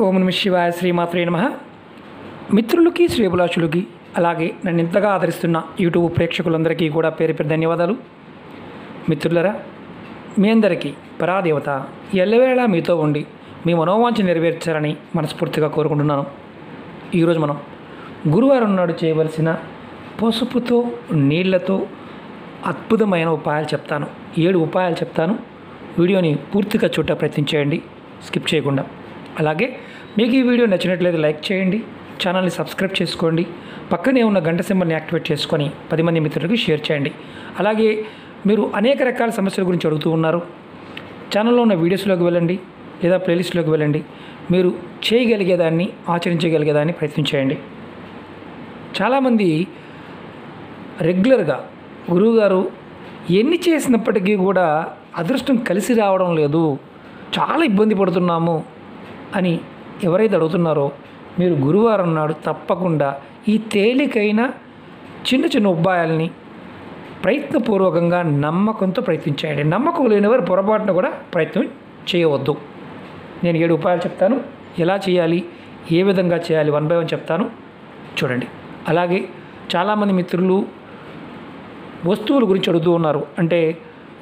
ఓం నమ శివాయ శ్రీమాత్రే నమ. మిత్రులకి శ్రేభిలాషులకి అలాగే నన్ను ఇంతగా ఆదరిస్తున్న యూట్యూబ్ ప్రేక్షకులందరికీ కూడా పేరు పేరు ధన్యవాదాలు. మిత్రులరా మీ అందరికీ పరాదేవత ఎల్లవేళలా మీతో ఉండి మీ మనోవాంఛ నెరవేర్చాలని మనస్ఫూర్తిగా కోరుకుంటున్నాను. ఈరోజు మనం గురువారం నాడు చేయవలసిన పసుపుతో నీళ్ళతో అద్భుతమైన ఉపాయాలు చెప్తాను. ఏడు ఉపాయాలు చెప్తాను. వీడియోని పూర్తిగా చూడ ప్రయత్నం చేయండి స్కిప్ చేయకుండా. అలాగే మీకు ఈ వీడియో నచ్చినట్లయితే లైక్ చేయండి ఛానల్ని సబ్స్క్రైబ్ చేసుకోండి పక్కనే ఉన్న గంట సింబల్ని యాక్టివేట్ చేసుకొని పది మంది మిత్రులకు షేర్ చేయండి. అలాగే మీరు అనేక రకాల సమస్యల గురించి అడుగుతూ ఉన్నారు. ఛానల్లో ఉన్న వీడియోస్లోకి వెళ్ళండి లేదా ప్లేలిస్ట్లోకి వెళ్ళండి. మీరు చేయగలిగేదాన్ని ఆచరించగలిగేదాన్ని ప్రయత్నం చేయండి. చాలామంది రెగ్యులర్గా గురువుగారు ఎన్ని చేసినప్పటికీ కూడా అదృష్టం కలిసి రావడం లేదు. చాలా ఇబ్బంది పడుతున్నాము. అని ఎవరైతే అడుగుతున్నారో మీరు గురువారం నాడు తప్పకుండా ఈ తేలికైన చిన్న చిన్న ఉపాయాలని ప్రయత్నపూర్వకంగా నమ్మకంతో ప్రయత్నించేయండి. నమ్మకం లేనివారు పొరపాటున కూడా ప్రయత్నం చేయవద్దు. నేను ఏడు ఉపాయాలు చెప్తాను. ఎలా చేయాలి? ఏ విధంగా చేయాలి? వన్ బై వన్ చెప్తాను. చూడండి. అలాగే చాలామంది మిత్రులు వస్తువుల గురించి అడుగుతూ ఉన్నారు. అంటే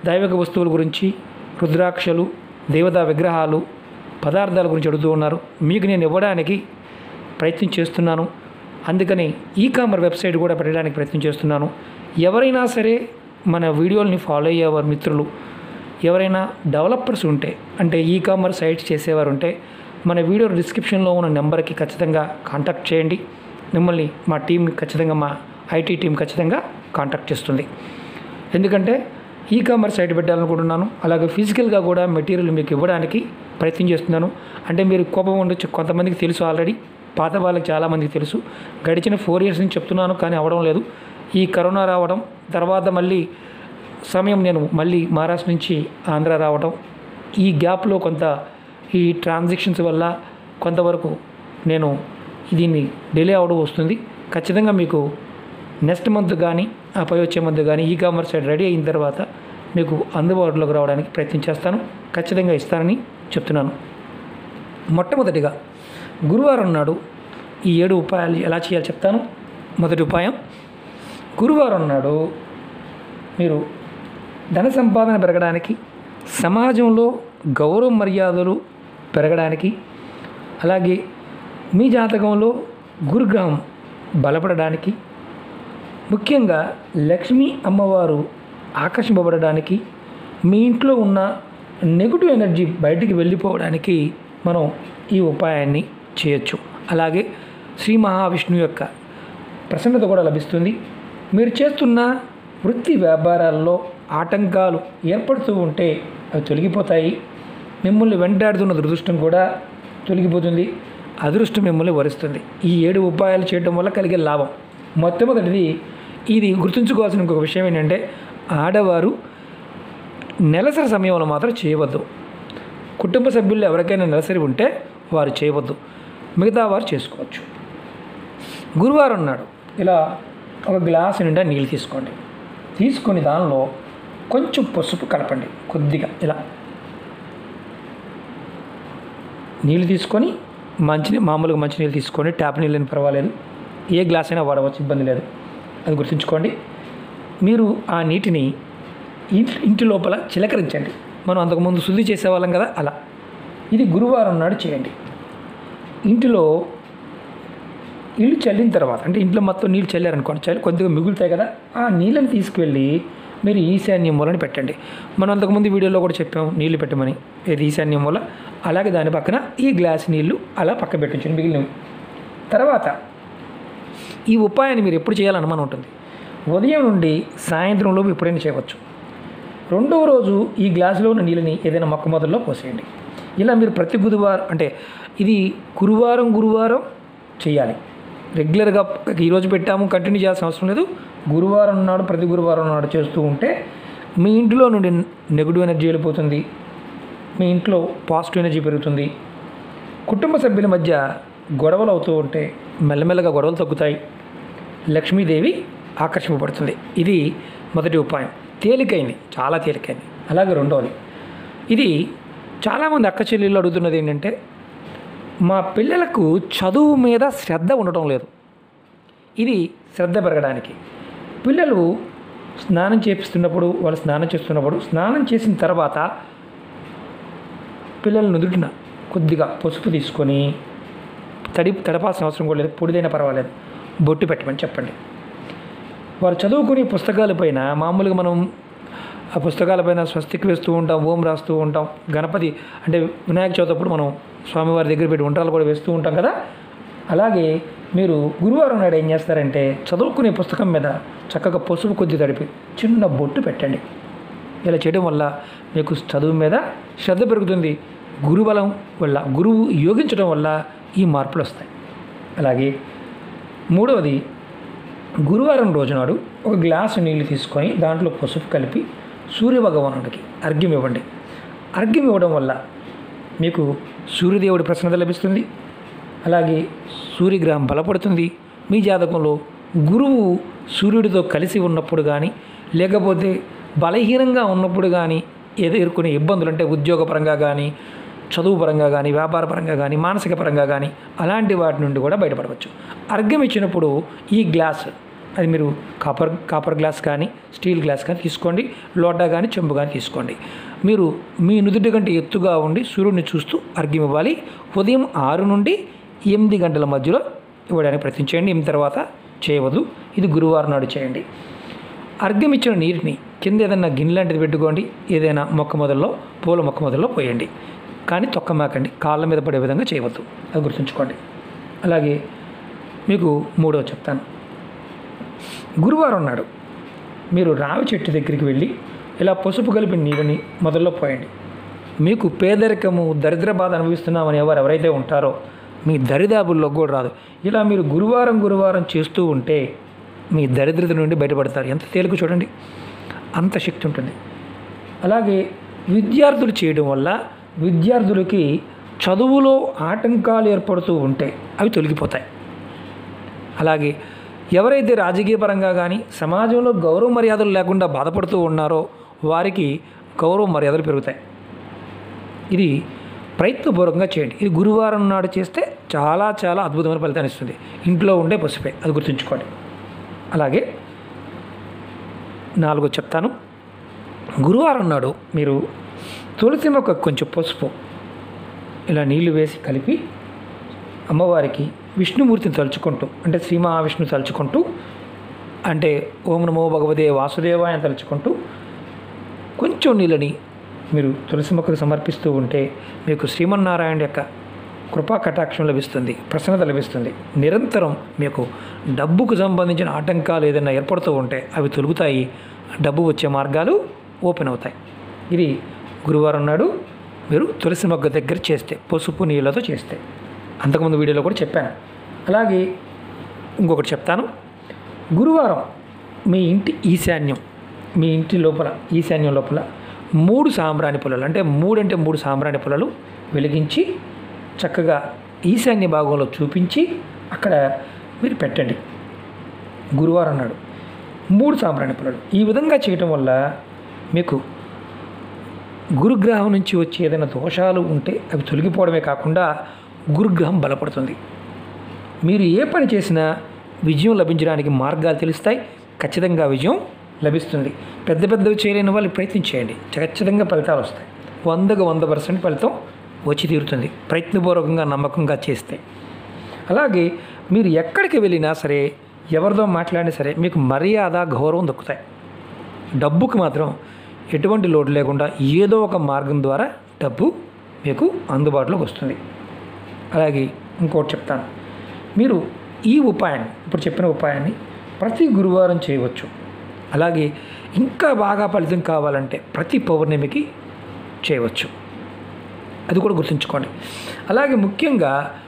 దైవిక వస్తువుల గురించి రుద్రాక్షలు దేవతా విగ్రహాలు పదార్థాల గురించి అడుగుతూ ఉన్నారు. మీకు నేను ఇవ్వడానికి ప్రయత్నం చేస్తున్నాను. అందుకని ఈ కామర్ వెబ్సైట్ కూడా పెట్టడానికి ప్రయత్నం చేస్తున్నాను. ఎవరైనా సరే మన వీడియోల్ని ఫాలో అయ్యేవారు మిత్రులు ఎవరైనా డెవలపర్స్ ఉంటే అంటే ఈ కామర్స్ సైట్స్ చేసేవారు ఉంటే మన వీడియో డిస్క్రిప్షన్లో ఉన్న నెంబర్కి ఖచ్చితంగా కాంటాక్ట్ చేయండి. మిమ్మల్ని మా టీం ఖచ్చితంగా మా ఐటీ టీం ఖచ్చితంగా కాంటాక్ట్ చేస్తుంది. ఎందుకంటే ఈ కామర్స్ సైట్ పెట్టాలనుకుంటున్నాను. అలాగే ఫిజికల్గా కూడా మెటీరియల్ మీకు ఇవ్వడానికి ప్రయత్నం చేస్తున్నాను. అంటే మీరు కోపం ఉండొచ్చు కొంతమందికి తెలుసు ఆల్రెడీ పాత వాళ్ళకి చాలామందికి తెలుసు. గడిచిన ఫోర్ ఇయర్స్ నుంచి చెప్తున్నాను కానీ అవడం లేదు. ఈ కరోనా రావడం తర్వాత మళ్ళీ సమయం నేను మళ్ళీ మహారాష్ట్ర నుంచి ఆంధ్ర రావడం ఈ గ్యాప్లో కొంత ఈ ట్రాన్సాక్షన్స్ వల్ల కొంతవరకు నేను దీన్ని డిలే అవడం వస్తుంది. ఖచ్చితంగా మీకు నెక్స్ట్ మంత్ కానీ ఆ పై వచ్చే మంత్ కానీ ఈ కామర్స్ సైట్ రెడీ అయిన తర్వాత మీకు అందుబాటులోకి రావడానికి ప్రయత్నం చేస్తాను. ఖచ్చితంగా ఇస్తానని చెప్తున్నాను. మొట్టమొదటిగా గురువారం నాడు ఈ ఏడు ఉపాయాలు ఎలా చేయాలో చెప్తాను. మొదటి ఉపాయం గురువారం నాడు మీరు ధన సంపాదన పెరగడానికి సమాజంలో గౌరవ మర్యాదలు పెరగడానికి అలాగే మీ జాతకంలో గురుగ్రహం బలపడడానికి ముఖ్యంగా లక్ష్మీ అమ్మవారు ఆకర్షింపబడడానికి మీ ఇంట్లో ఉన్న నెగిటివ్ ఎనర్జీ బయటికి వెళ్ళిపోవడానికి మనం ఈ ఉపాయాన్ని చేయొచ్చు. అలాగే శ్రీ మహావిష్ణు యొక్క ప్రసన్నత కూడా లభిస్తుంది. మీరు చేస్తున్న వృత్తి వ్యాపారాల్లో ఆటంకాలు ఏర్పడుతూ ఉంటే అవి తొలగిపోతాయి. మిమ్మల్ని వెంటాడుతున్న దురదృష్టం కూడా తొలగిపోతుంది. అదృష్టం మిమ్మల్ని వరిస్తుంది. ఈ ఏడు ఉపాయాలు చేయడం వల్ల కలిగే లాభం. మొట్టమొదటిది ఇది గుర్తుంచుకోవాల్సిన ఇంకొక విషయం ఏంటంటే ఆడవారు నెలసరి సమయంలో మాత్రం చేయవద్దు. కుటుంబ సభ్యులు ఎవరికైనా నెలసరి ఉంటే వారు చేయవద్దు. మిగతా వారు చేసుకోవచ్చు. గురువారం నాడు ఇలా ఒక గ్లాసు నిండా నీళ్ళు తీసుకోండి. తీసుకొని దానిలో కొంచెం పసుపు కలపండి. కొద్దిగా ఇలా. నీళ్ళు తీసుకొని మంచి మామూలుగా మంచి నీళ్ళు తీసుకోండి. ట్యాప్ నీళ్ళని పర్వాలేదు. ఏ గ్లాస్ అయినా వాడవచ్చు. ఇబ్బంది లేదు. అది గుర్తుంచుకోండి. మీరు ఆ నీటిని ఇంటి ఇంటి లోపల చిలకరించండి. మనం అంతకుముందు శుద్ధి చేసేవాళ్ళం కదా అలా. ఇది గురువారం నాడు చేయండి. ఇంటిలో ఇల్లు చల్లిన తర్వాత అంటే ఇంట్లో మొత్తం నీళ్ళు చల్లారనుకోండి చల్లి కొద్దిగా మిగులుతాయి కదా ఆ నీళ్ళని తీసుకువెళ్ళి మీరు ఈశాన్యం మూలని పెట్టండి. మనం అంతకుముందు వీడియోలో కూడా చెప్పాము నీళ్ళు పెట్టమని. ఇది ఈశాన్యం మూల అలాగే దాని పక్కన ఈ గ్లాస్ నీళ్ళు అలా పక్క పెట్టించండి మిగిలినవి. తర్వాత ఈ ఉపాయాన్ని మీరు ఎప్పుడు చేయాలనుమానం ఉంటుంది. ఉదయం నుండి సాయంత్రంలోపు ఎప్పుడైనా చేయవచ్చు. రెండవ రోజు ఈ గ్లాసులో ఉన్న నీళ్ళని ఏదైనా మొక్క మొదల్లో పోసేయండి. ఇలా మీరు ప్రతి బుధవారం అంటే ఇది గురువారం గురువారం చేయాలి. రెగ్యులర్గా ఈరోజు పెట్టాము కంటిన్యూ చేయాల్సిన అవసరం లేదు. గురువారం నాడు ప్రతి గురువారం నాడు చేస్తూ ఉంటే మీ ఇంట్లో నుండి నెగిటివ్ ఎనర్జీ వెళ్ళిపోతుంది. మీ ఇంట్లో పాజిటివ్ ఎనర్జీ పెరుగుతుంది. కుటుంబ సభ్యుల మధ్య గొడవలు అవుతూ ఉంటే మెల్లమెల్లగా గొడవలు తగ్గుతాయి. లక్ష్మీదేవి ఆకర్షింపబడుతుంది. ఇది మొదటి ఉపాయం. తేలికైంది. చాలా తేలికైంది. అలాగే రెండవది ఇది చాలామంది అక్క చెల్లెళ్ళు అడుగుతున్నది ఏంటంటే మా పిల్లలకు చదువు మీద శ్రద్ధ ఉండటం లేదు. ఇది శ్రద్ధ పెరగడానికి. పిల్లలు స్నానం చేపిస్తున్నప్పుడు వాళ్ళు స్నానం చేస్తున్నప్పుడు స్నానం చేసిన తర్వాత పిల్లలు నుదుటిన కొద్దిగా పసుపు తీసుకొని తడి తడపాల్సిన అవసరం కూడా లేదు. పొడిదైనా పర్వాలేదు. బొట్టు పెట్టమని చెప్పండి. వారు చదువుకునే పుస్తకాలపైన మామూలుగా మనం ఆ పుస్తకాలపైన స్వస్తికి వేస్తూ ఉంటాం ఓం రాస్తూ ఉంటాం గణపతి అంటే వినాయక చవితి అప్పుడు మనం స్వామివారి దగ్గర పెట్టి వంటలు కూడా వేస్తూ ఉంటాం కదా? అలాగే మీరు గురువారం నాడు ఏం చేస్తారంటే చదువుకునే పుస్తకం మీద చక్కగా పసుపు కొద్ది తడిపి చిన్న బొట్టు పెట్టండి. ఇలా చేయడం వల్ల మీకు చదువు మీద శ్రద్ధ పెరుగుతుంది. గురుబలం వల్ల గురువు యోగించడం వల్ల ఈ మార్పులు వస్తాయి. అలాగే మూడవది గురువారం రోజు నాడు ఒక గ్లాసు నీళ్ళు తీసుకొని దాంట్లో పసుపు కలిపి సూర్యభగవానుడికి అర్ఘ్యం ఇవ్వండి. అర్ఘ్యం ఇవ్వడం వల్ల మీకు సూర్యదేవుడి ప్రసన్నత లభిస్తుంది. అలాగే సూర్యగ్రహం బలపడుతుంది. మీ జాతకంలో గురువు సూర్యుడితో కలిసి ఉన్నప్పుడు కానీ లేకపోతే బలహీనంగా ఉన్నప్పుడు కానీ ఎదుర్కొనే ఇబ్బందులు అంటే ఉద్యోగపరంగా కానీ చదువు పరంగా కానీ వ్యాపార పరంగా కానీ మానసిక పరంగా కానీ అలాంటి వాటి నుండి కూడా బయటపడవచ్చు. అర్ఘం ఇచ్చినప్పుడు ఈ గ్లాస్ అది మీరు కాపర్ కాపర్ గ్లాస్ కానీ స్టీల్ గ్లాస్ కానీ తీసుకోండి లోటా కానీ చెంబు కానీ తీసుకోండి. మీరు మీ నుదుటి కంటే ఎత్తుగా ఉండి సూర్యుడిని చూస్తూ అర్ఘ్యం ఇవ్వాలి. ఉదయం ఆరు నుండి ఎనిమిది గంటల మధ్యలో ఇవ్వడానికి ప్రయత్నించండి ఎనిమిది తర్వాత చేయవద్దు. ఇది గురువారం నాడు చేయండి. అర్ఘ్యం ఇచ్చిన నీటిని కింద ఏదైనా గిన్నె లాంటిది పెట్టుకోండి. ఏదైనా మొక్క మొదల్లో పూల మొక్క మొదల్లో పోయండి. కానీ తొక్కమాకండి. కాళ్ళ మీద పడే విధంగా చేయవద్దు. అది గుర్తుంచుకోండి. అలాగే మీకు మూడో చెప్తాను. గురువారం నాడు మీరు రావి చెట్టు దగ్గరికి వెళ్ళి ఇలా పసుపు కలిపి నీళ్ళని మొదల్లో పోయండి. మీకు పేదరికము దరిద్ర బాధ అనుభవిస్తున్నామని ఎవరు ఎవరైతే ఉంటారో మీ దరిదాబుల్లో కూడా రాదు. ఇలా మీరు గురువారం గురువారం చేస్తూ ఉంటే మీ దరిద్రత నుండి బయటపడతారు. ఎంత తేలిక చూడండి. అంత శక్తి ఉంటుంది. అలాగే విద్యార్థులు చేయడం వల్ల విద్యార్థులకి చదువులో ఆటంకాలు ఏర్పడుతూ ఉంటే అవి తొలగిపోతాయి. అలాగే ఎవరైతే రాజకీయపరంగా కానీ సమాజంలో గౌరవ మర్యాదలు లేకుండా బాధపడుతూ ఉన్నారో వారికి గౌరవ మర్యాదలు పెరుగుతాయి. ఇది ప్రయత్నపూర్వకంగా చేయండి. ఇది గురువారం నాడు చేస్తే చాలా చాలా అద్భుతమైన ఫలితాన్ని ఇస్తుంది. ఇంట్లో ఉండే పసుపే అది గుర్తుంచుకోండి. అలాగే నాలుగో చెప్తాను. గురువారం నాడు మీరు తులసి మొక్క కొంచెం పసుపు. ఇలా నీళ్ళు వేసి కలిపి అమ్మవారికి విష్ణుమూర్తిని తలుచుకుంటూ అంటే శ్రీ మహావిష్ణు తలుచుకుంటూ అంటే ఓం నమో భగవదే వాసుదేవాయ అని తలుచుకుంటూ కొంచెం నీళ్ళని మీరు తులసి మొక్కకు సమర్పిస్తూ ఉంటే మీకు శ్రీమన్నారాయణ యొక్క కృపా కటాక్షం లభిస్తుంది ప్రసన్నత లభిస్తుంది. నిరంతరం మీకు డబ్బుకు సంబంధించిన ఆటంకాలు ఏదైనా ఏర్పడుతూ ఉంటే అవి తొలుగుతాయి డబ్బు వచ్చే మార్గాలు ఓపెన్ అవుతాయి. ఇది గురువారం నాడు మీరు తులసి మొగ్గ దగ్గర చేస్తే పసుపు నీళ్ళతో చేస్తే. అంతకుముందు వీడియోలో కూడా చెప్పాను. అలాగే ఇంకొకటి చెప్తాను. గురువారం మీ ఇంటి ఈశాన్యం మీ ఇంటి లోపల ఈశాన్యం లోపల మూడు సాంబ్రాణి పొలాలు అంటే మూడంటే మూడు సాంబ్రాణి పొలాలు వెలిగించి చక్కగా ఈశాన్య భాగంలో చూపించి అక్కడ మీరు పెట్టండి. గురువారం నాడు మూడు సాంబ్రాణి పొలాలు ఈ విధంగా చేయటం వల్ల మీకు గురుగ్రహం నుంచి వచ్చే ఏదైనా దోషాలు ఉంటే అవి తొలగిపోవడమే కాకుండా గురుగ్రహం బలపడుతుంది. మీరు ఏ పని చేసినా విజయం లభించడానికి మార్గాలు తెలుస్తాయి. ఖచ్చితంగా విజయం లభిస్తుంది. పెద్ద పెద్దవి చేయలేని వాళ్ళు ప్రయత్నం చేయండి. ఖచ్చితంగా ఫలితాలు వస్తాయి. వందకు వంద పర్సెంట్ ఫలితం వచ్చి తీరుతుంది. ప్రయత్నపూర్వకంగా నమ్మకంగా చేస్తే. అలాగే మీరు ఎక్కడికి వెళ్ళినా సరే ఎవరితో మాట్లాడినా సరే మీకు మర్యాద గౌరవం దక్కుతాయి. డబ్బుకి మాత్రం ఎటువంటి లోటు లేకుండా ఏదో ఒక మార్గం ద్వారా డబ్బు మీకు అందుబాటులోకి వస్తుంది. అలాగే ఇంకోటి చెప్తాను. మీరు ఈ ఉపాయాన్ని ఇప్పుడు చెప్పిన ఉపాయాన్ని ప్రతి గురువారం చేయవచ్చు. అలాగే ఇంకా బాగా ఫలితం కావాలంటే ప్రతి పౌర్ణమికి చేయవచ్చు. అది కూడా గుర్తుంచుకోండి. అలాగే ముఖ్యంగా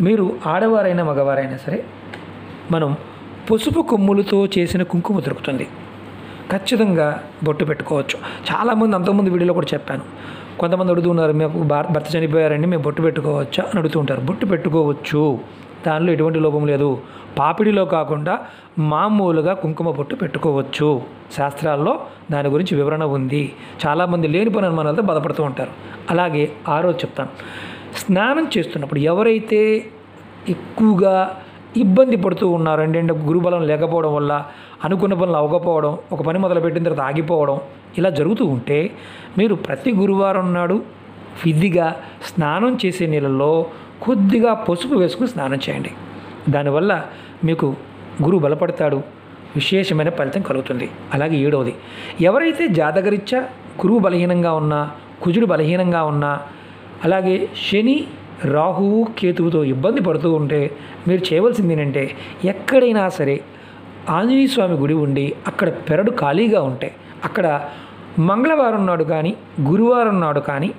మీరు ఆడవారైనా మగవారైనా సరే మనం పసుపు కొమ్ములతో చేసిన కుంకుమ దొరుకుతుంది. ఖచ్చితంగా బొట్టు పెట్టుకోవచ్చు. చాలామంది అంతకుముందు వీడియోలో కూడా చెప్పాను. కొంతమంది అడుగుతున్నారు మేము భర్త చనిపోయారండి మేము బొట్టు పెట్టుకోవచ్చా? అని అడుగుతుంటారు బొట్టు పెట్టుకోవచ్చు. దానిలో ఎటువంటి లోపం లేదు. పాపిడిలో కాకుండా మామూలుగా కుంకుమ బొట్టు పెట్టుకోవచ్చు. శాస్త్రాల్లో దాని గురించి వివరణ ఉంది. చాలామంది లేని పని అనుమానాలతో బాధపడుతూ ఉంటారు. అలాగే ఆ రోజు చెప్తాను. స్నానం చేస్తున్నప్పుడు ఎవరైతే ఎక్కువగా ఇబ్బంది పడుతూ ఉన్నారు అంటే గురుబలం లేకపోవడం వల్ల అనుకున్న పనులు అవ్వకపోవడం ఒక పని మొదలుపెట్టిన తర్వాత ఆగిపోవడం ఇలా జరుగుతూ ఉంటే మీరు ప్రతి గురువారం నాడు విధిగా స్నానం చేసే నీళ్ళల్లో కొద్దిగా పసుపు వేసుకుని స్నానం చేయండి. దానివల్ల మీకు గురువు బలపడతాడు. విశేషమైన ఫలితం కలుగుతుంది. అలాగే ఏడవది ఎవరైతే జాతకరీత్యా గురువు బలహీనంగా ఉన్నా కుజుడు బలహీనంగా ఉన్నా అలాగే శని రాహువు కేతువుతో ఇబ్బంది పడుతూ ఉంటే మీరు చేయవలసింది ఏంటంటే ఎక్కడైనా సరే ఆంజనేయ స్వామి గుడి ఉండి అక్కడ పెరడు ఖాళీగా ఉంటే అక్కడ మంగళవారం నాడు కానీ గురువారం నాడు కానీ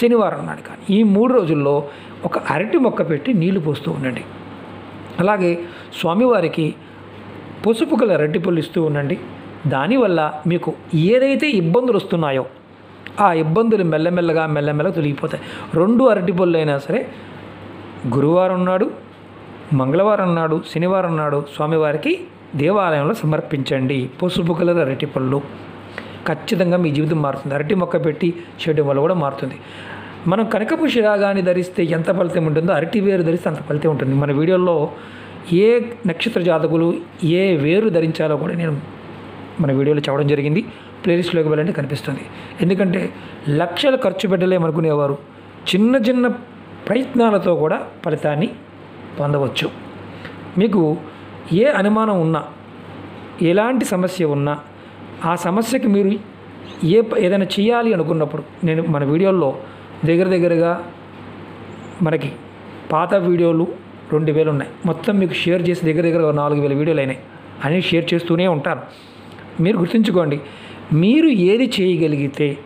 శనివారం నాడు కానీ ఈ మూడు రోజుల్లో ఒక అరటి మొక్క పెట్టి నీళ్ళు పోస్తూ ఉండండి. అలాగే స్వామివారికి పసుపు గల అరటి పళ్ళు ఇస్తూ ఉండండి. దానివల్ల మీకు ఏదైతే ఇబ్బందులు వస్తున్నాయో ఆ ఇబ్బందులు మెల్లమెల్లగా మెల్లమెల్లగా తొలగిపోతాయి. రెండు అరటి పళ్ళు అయినా సరే గురువారం నాడు మంగళవారం నాడు శనివారం నాడు స్వామివారికి దేవాలయంలో సమర్పించండి. పసుపు కలర్ అరటి పళ్ళు. ఖచ్చితంగా మీ జీవితం మారుతుంది. అరటి మొక్క పెట్టి చేయడం వల్ల కూడా మారుతుంది. మనం కనకపు శిరాగాన్ని ధరిస్తే ఎంత ఫలితం ఉంటుందో అరటి వేరు ధరిస్తే అంత ఫలితం ఉంటుంది. మన వీడియోలో ఏ నక్షత్ర జాతకులు ఏ వేరు ధరించాలో కూడా నేను మన వీడియోలో చెప్పడం జరిగింది. ప్లేలిస్ట్లోకి వెళ్ళండి కనిపిస్తుంది. ఎందుకంటే లక్షలు ఖర్చు పెట్టలేమనుకునేవారు చిన్న చిన్న ప్రయత్నాలతో కూడా ఫలితాన్ని పొందవచ్చు. మీకు ఏ అనుమానం ఉన్నా ఎలాంటి సమస్య ఉన్నా ఆ సమస్యకి మీరు ఏ ఏదైనా చేయాలి అనుకున్నప్పుడు నేను మన వీడియోల్లో దగ్గర దగ్గరగా మనకి పాత వీడియోలు రెండు వేలు ఉన్నాయి. మొత్తం మీకు షేర్ చేసి దగ్గర దగ్గర నాలుగు వేల వీడియోలు అయినాయి అని షేర్ చేస్తూనే ఉంటాను. మీరు గుర్తుంచుకోండి మీరు ఏది చేయగలిగితే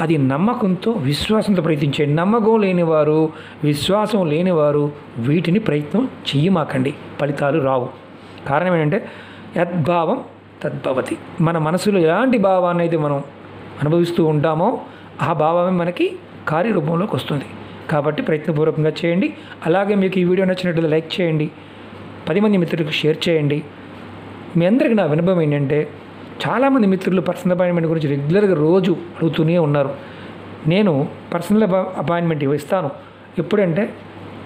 అది నమ్మకంతో విశ్వాసంతో ప్రయత్నించండి నమ్మకం లేనివారు విశ్వాసం లేనివారు వీటిని ప్రయత్నం చెయ్యమాకండి. ఫలితాలు రావు. కారణం ఏంటంటే యద్భావం తద్భవతి. మన మనసులో ఎలాంటి భావాన్ని అయితే మనం అనుభవిస్తూ ఉంటామో ఆ భావమే మనకి కార్యరూపంలోకి వస్తుంది. కాబట్టి ప్రయత్నపూర్వకంగా చేయండి. అలాగే మీకు ఈ వీడియో నచ్చినట్లయితే లైక్ చేయండి. పది మంది మిత్రులకు షేర్ చేయండి. మీ అందరికీ నా వినభం ఏంటంటే చాలామంది మిత్రులు పర్సనల్ అపాయింట్మెంట్ గురించి రెగ్యులర్గా రోజు అడుగుతూనే ఉన్నారు. నేను పర్సనల్ అపాయింట్మెంట్ ఇస్తాను. ఎప్పుడంటే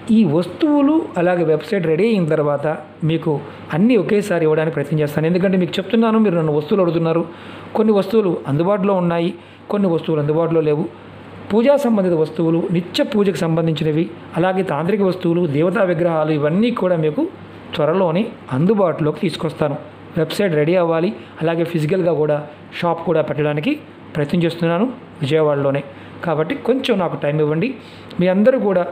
ఈ వస్తువులు అలాగే వెబ్సైట్ రెడీ అయిన తర్వాత మీకు అన్నీ ఒకేసారి ఇవ్వడానికి ప్రయత్నం చేస్తాను. ఎందుకంటే మీకు చెప్తున్నాను మీరు నన్ను వస్తువులు అడుగుతున్నారు. కొన్ని వస్తువులు అందుబాటులో ఉన్నాయి కొన్ని వస్తువులు అందుబాటులో లేవు. పూజా సంబంధిత వస్తువులు నిత్య పూజకు సంబంధించినవి అలాగే తాంత్రిక వస్తువులు దేవతా విగ్రహాలు ఇవన్నీ కూడా మీకు త్వరలోనే అందుబాటులోకి తీసుకొస్తాను. వెబ్సైట్ రెడీ అవ్వాలి అలాగే ఫిజికల్గా కూడా షాప్ కూడా పెట్టడానికి ప్రయత్నం చేస్తున్నాను విజయవాడలోనే. కాబట్టి కొంచెం నాకు టైం ఇవ్వండి. మీ అందరూ కూడా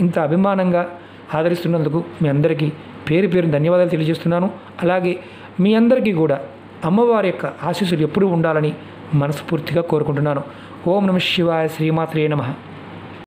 ఇంత అభిమానంగా ఆదరిస్తున్నందుకు మీ అందరికీ పేరు పేరు ధన్యవాదాలు తెలియజేస్తున్నాను. అలాగే మీ అందరికీ కూడా అమ్మవారి యొక్క ఆశీస్సులు ఎప్పుడూ ఉండాలని మనస్ఫూర్తిగా కోరుకుంటున్నాను. ఓం నమ శివాయ శ్రీమాత్రే నమః.